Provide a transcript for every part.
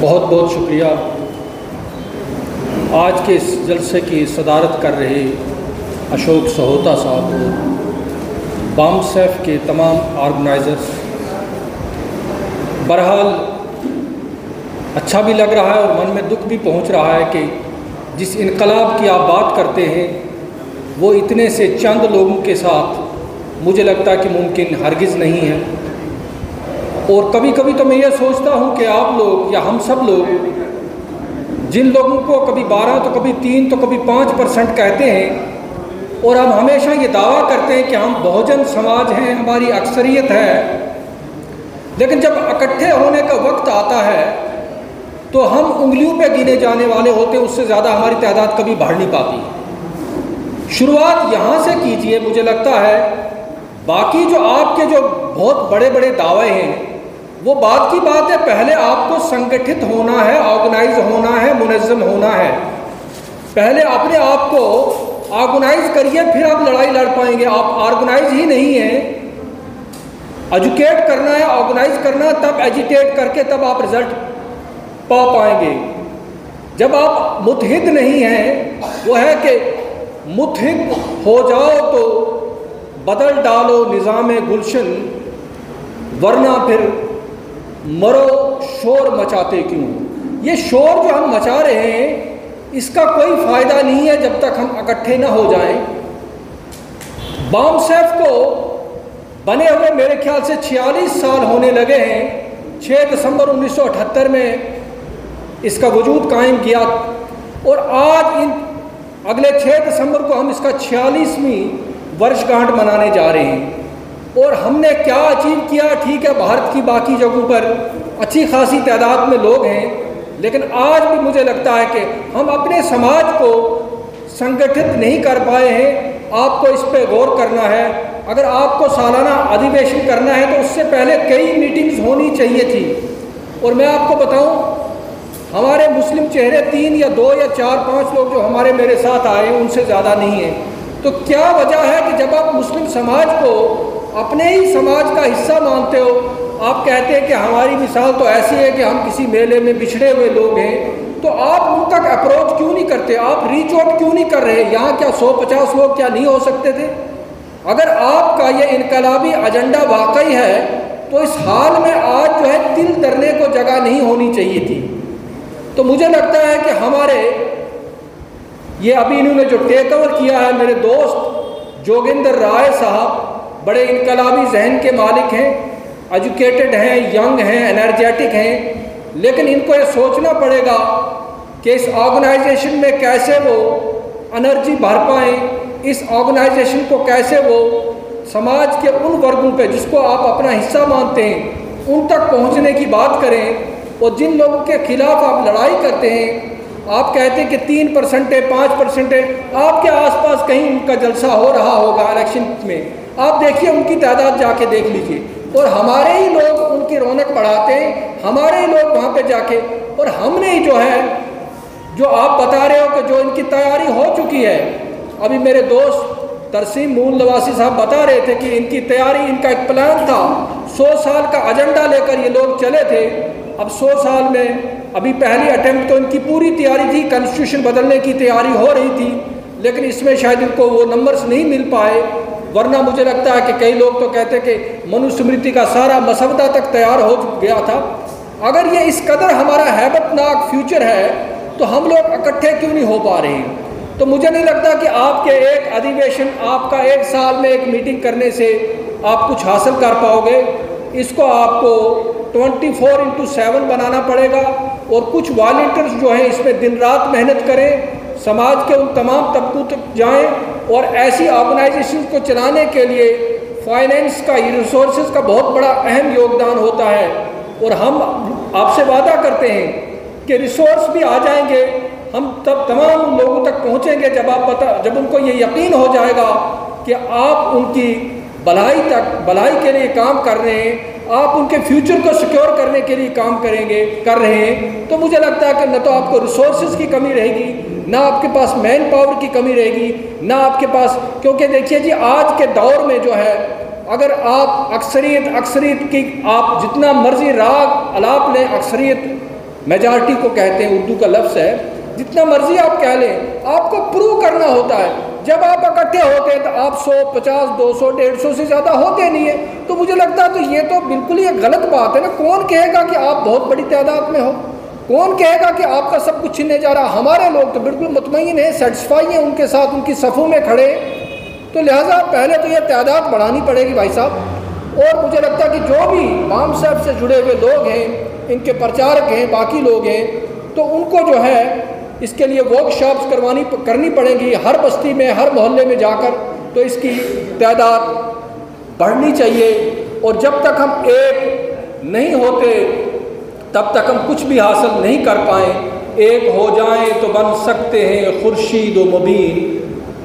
बहुत बहुत शुक्रिया। आज के इस जलसे की सदारत कर रहे अशोक सहोता साहब और बाम सैफ के तमाम ऑर्गेनाइज़र्स। बहरहाल अच्छा भी लग रहा है और मन में दुख भी पहुँच रहा है कि जिस इनकलाब की आप बात करते हैं, वो इतने से चंद लोगों के साथ मुझे लगता है कि मुमकिन हरगिज़ नहीं है। और कभी कभी तो मैं ये सोचता हूँ कि आप लोग या हम सब लोग, जिन लोगों को कभी बारह तो कभी तीन तो कभी पाँच परसेंट कहते हैं, और हम हमेशा ये दावा करते हैं कि हम बहुजन समाज हैं, हमारी अक्सरियत है। लेकिन जब इकट्ठे होने का वक्त आता है तो हम उंगलियों पे गिने जाने वाले होते हैं, उससे ज़्यादा हमारी तादाद कभी बढ़ नहीं पाती। शुरुआत यहाँ से कीजिए, मुझे लगता है, बाकी जो आपके जो बहुत बड़े बड़े दावे हैं वो बात की बात है, पहले आपको संगठित होना है ऑर्गेनाइज होना है मुनज़म होना है। पहले अपने आप को ऑर्गेनाइज करिए, फिर आप लड़ाई लड़ पाएँगे। आप ऑर्गेनाइज ही नहीं है। एजुकेट करना है ऑर्गेनाइज करना है, तब एजिटेट करके तब आप रिज़ल्ट पा पाएँगे। जब आप मुतहिद नहीं हैं, वो है कि मुतहिद हो जाओ तो बदल डालो निज़ाम गुलशन वरना फिर मरो, शोर मचाते क्यों? ये शोर जो हम मचा रहे हैं, इसका कोई फ़ायदा नहीं है जब तक हम इकट्ठे ना हो जाएँ। बाम सैफ को बने हुए मेरे ख्याल से 46 साल होने लगे हैं। 6 दिसंबर 1978 में इसका वजूद कायम किया। और आज इन अगले 6 दिसंबर को हम इसका छियालीसवीं वर्षगांठ मनाने जा रहे हैं। और हमने क्या अचीव किया? ठीक है, भारत की बाकी जगहों पर अच्छी खासी तादाद में लोग हैं, लेकिन आज भी मुझे लगता है कि हम अपने समाज को संगठित नहीं कर पाए हैं। आपको इस पर गौर करना है। अगर आपको सालाना अधिवेशन करना है तो उससे पहले कई मीटिंग्स होनी चाहिए थी। और मैं आपको बताऊँ, हमारे मुस्लिम चेहरे तीन या दो या चार, पाँच लोग जो हमारे मेरे साथ आए उनसे ज़्यादा नहीं है। तो क्या वजह है कि जब आप मुस्लिम समाज को अपने ही समाज का हिस्सा मानते हो। आप कहते हैं कि हमारी मिसाल तो ऐसी है कि हम किसी मेले में बिछड़े हुए लोग हैं। तो आप उन तक अप्रोच क्यों नहीं करते? आप रीच आउट क्यों नहीं कर रहे? यहाँ क्या सौ पचास लोग क्या नहीं हो सकते थे? अगर आपका ये इनकलाबी एजेंडा वाकई है तो इस हाल में आज जो है तिल धरने को जगह नहीं होनी चाहिए थी। तो मुझे लगता है कि हमारे ये अभी इन्होंने जो टेक ओवर किया है, मेरे दोस्त जोगिंदर राय साहब बड़े इनकलाबी जहन के मालिक हैं एजुकेटेड हैं यंग हैं एनर्जेटिक हैं, लेकिन इनको ये सोचना पड़ेगा कि इस ऑर्गेनाइजेशन में कैसे वो एनर्जी भर पाएँ, इस ऑर्गेनाइजेशन को कैसे वो समाज के उन वर्गों पे जिसको आप अपना हिस्सा मानते हैं, उन तक पहुँचने की बात करें, और जिन लोगों के खिलाफ आप लड़ाई करते हैं, आप कहते हैं कि तीन परसेंट है, पाँच परसेंट है, आपके आसपास कहीं उनका जलसा हो रहा होगा इलेक्शन में। आप देखिए, उनकी तादाद जाके देख लीजिए। और हमारे ही लोग उनकी रौनक बढ़ाते हैं, हमारे ही लोग वहाँ पे जाके। और हमने ही जो है, जो आप बता रहे हो कि जो इनकी तैयारी हो चुकी है, अभी मेरे दोस्त तरसीम मूल नवासी साहब बता रहे थे कि इनकी तैयारी, इनका एक प्लान था। सौ साल का एजेंडा लेकर ये लोग चले थे। अब सौ साल में, अभी पहली अटेम्प्ट तो इनकी पूरी तैयारी थी कॉन्स्टिट्यूशन बदलने की तैयारी हो रही थी, लेकिन इसमें शायद इनको वो नंबर्स नहीं मिल पाए। वरना मुझे लगता है कि कई लोग तो कहते कि मनुस्मृति का सारा मसवदा तक तैयार हो गया था। अगर ये इस कदर हमारा हैबतनाक फ्यूचर है तो हम लोग इकट्ठे क्यों नहीं हो पा रहे तो मुझे नहीं लगता कि आपके एक अधिवेशन, आपका एक साल में एक मीटिंग करने से आप कुछ हासिल कर पाओगे। इसको आपको 24 फोर इंटू सेवन बनाना पड़ेगा और कुछ वॉल्टियर्स जो हैं इसमें दिन रात मेहनत करें। समाज के उन तमाम तबकों तक जाएँ और ऐसी ऑर्गेनाइजेशन को चलाने के लिए फाइनेंस का रिसोर्स का बहुत बड़ा अहम योगदान होता है। और हम आपसे वादा करते हैं कि रिसोर्स भी आ जाएँगे, हम तब तमाम लोगों तक पहुँचेंगे जब आप पता, जब उनको ये यकीन हो जाएगा कि आप उनकी भलाई तक, भलाई के लिए काम कर रहे हैं, आप उनके फ्यूचर को सिक्योर करने के लिए काम करेंगे, कर रहे हैं तो मुझे लगता है कि न तो आपको रिसोर्स की कमी रहेगी ना आपके पास मैन पावर की कमी रहेगी, ना आपके पास, क्योंकि देखिए जी, आज के दौर में जो है, अगर आप अक्सरियत अक्सरियत की आप जितना मर्ज़ी राग अलाप लें, अक्सरियत मेजॉरिटी को कहते हैं, उर्दू का लफ्ज़ है, जितना मर्ज़ी आप कह लें, आपको प्रूव करना होता है। जब आप इकट्ठे होते हैं तो आप सौ, पचास, दो सौ, डेढ़ सौ से ज़्यादा होते नहीं है। तो मुझे लगता है तो ये तो बिल्कुल ही गलत बात है ना। कौन कहेगा कि आप बहुत बड़ी तादाद में हो? कौन कहेगा कि आपका सब कुछ छीनने जा रहा? हमारे लोग तो बिल्कुल मुतमिन है सेटिस्फाई हैं, उनके साथ, उनकी सफ़ों में खड़े तो लिहाजा पहले तो ये तादाद बढ़ानी पड़ेगी भाई साहब। और मुझे लगता है कि जो भी माम साहब से जुड़े हुए लोग हैं, इनके प्रचारक हैं, बाकी लोग हैं तो उनको जो है, इसके लिए वर्कशॉप्स करवानी करनी पड़ेंगी हर बस्ती में, हर मोहल्ले में जाकर। तो इसकी तादाद बढ़नी चाहिए। और जब तक हम एक नहीं होते तब तक हम कुछ भी हासिल नहीं कर पाए। एक हो जाएँ तो बन सकते हैं खुर्शीद व मुबीन।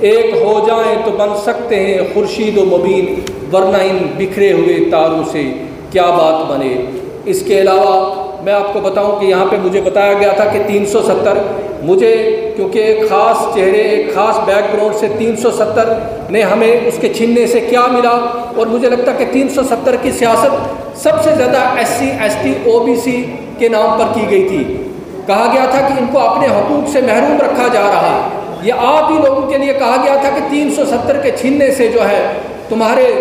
एक हो जाएँ तो बन सकते हैं खुर्शीद व मुबीन। वरना इन बिखरे हुए तारों से क्या बात बने। इसके अलावा मैं आपको बताऊँ कि यहाँ पे मुझे बताया गया था कि 370 मुझे, क्योंकि एक ख़ास चेहरे, एक ख़ास बैकग्राउंड से 370 ने हमें उसके छीनने से क्या मिला? और मुझे लगता कि 370 की सियासत सबसे ज़्यादा S C S T O B C के नाम पर की गई थी। कहा गया था कि इनको अपने हकूक़ से महरूम रखा जा रहा है। ये आप ही लोगों के लिए कहा गया था कि 370 के छीनने से जो है, तुम्हारे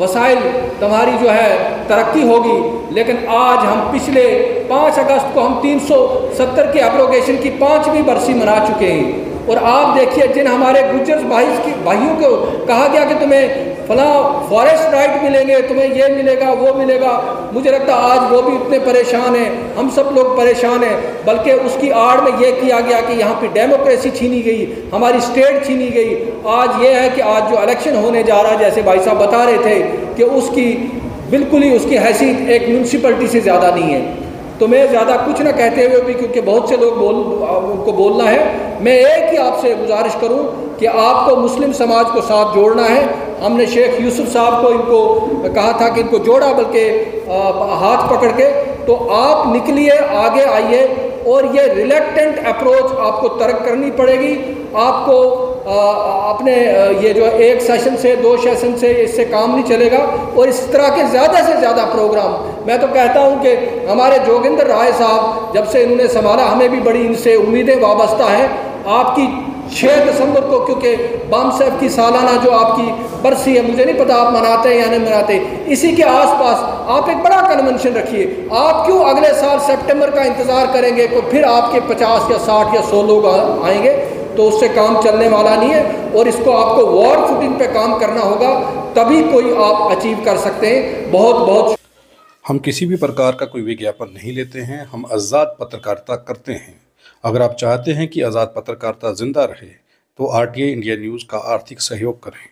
वसाइल तुम्हारी जो है तरक्की होगी, लेकिन आज हम पिछले पाँच अगस्त को हम 370 के अप्रोगेशन की पाँचवीं बरसी मना चुके हैं। और आप देखिए जिन हमारे गुजर भाई की भाइयों को कहा गया कि तुम्हें फला फॉरेस्ट राइट मिलेंगे, तुम्हें ये मिलेगा, वो मिलेगा। मुझे लगता आज वो भी इतने परेशान हैं। हम सब लोग परेशान हैं, बल्कि उसकी आड़ में ये किया गया कि यहाँ पे डेमोक्रेसी छीनी गई, हमारी स्टेट छीनी गई। आज ये है कि आज जो इलेक्शन होने जा रहा है, जैसे भाई साहब बता रहे थे कि उसकी बिल्कुल ही उसकी हैसियत एक म्यूनसिपलिटी से ज़्यादा नहीं है। तो मैं ज़्यादा कुछ ना कहते हुए भी, क्योंकि बहुत से लोग बोल उनको बोलना है मैं एक ही आपसे गुजारिश करूँ कि आपको मुस्लिम समाज को साथ जोड़ना है। हमने शेख यूसुफ साहब को इनको कहा था कि इनको जोड़ा बल्कि हाथ पकड़ के। तो आप निकलिए आगे आइए और ये रिलेक्टेंट अप्रोच आपको तर्क करनी पड़ेगी। आपको आ, अपने ये जो एक सेशन से दो सेशन से इससे काम नहीं चलेगा। और इस तरह के ज़्यादा से ज़्यादा प्रोग्राम मैं तो कहता हूँ कि हमारे जोगिंदर राय साहब जब से इन्होंने संभाला हमें भी बड़ी इनसे उम्मीदें वाबस्ता हैं। आपकी छः दिसंबर को, क्योंकि बाम साहब की सालाना जो आपकी बरसी है, मुझे नहीं पता आप मनाते हैं या नहीं मनाते। इसी के आसपास आप एक बड़ा कन्वेंशन रखिए। आप क्यों अगले साल सितंबर का इंतज़ार करेंगे तो फिर आपके पचास या साठ या सौ लोग आएँगे? तो उससे काम चलने वाला नहीं है, और इसको आपको वॉर फुटिंग पे काम करना होगा, तभी कोई आप अचीव कर सकते हैं। बहुत बहुत हम किसी भी प्रकार का कोई विज्ञापन नहीं लेते हैं, हम आज़ाद पत्रकारिता करते हैं। अगर आप चाहते हैं कि आज़ाद पत्रकारिता ज़िंदा रहे तो आर इंडिया न्यूज़ का आर्थिक सहयोग करें।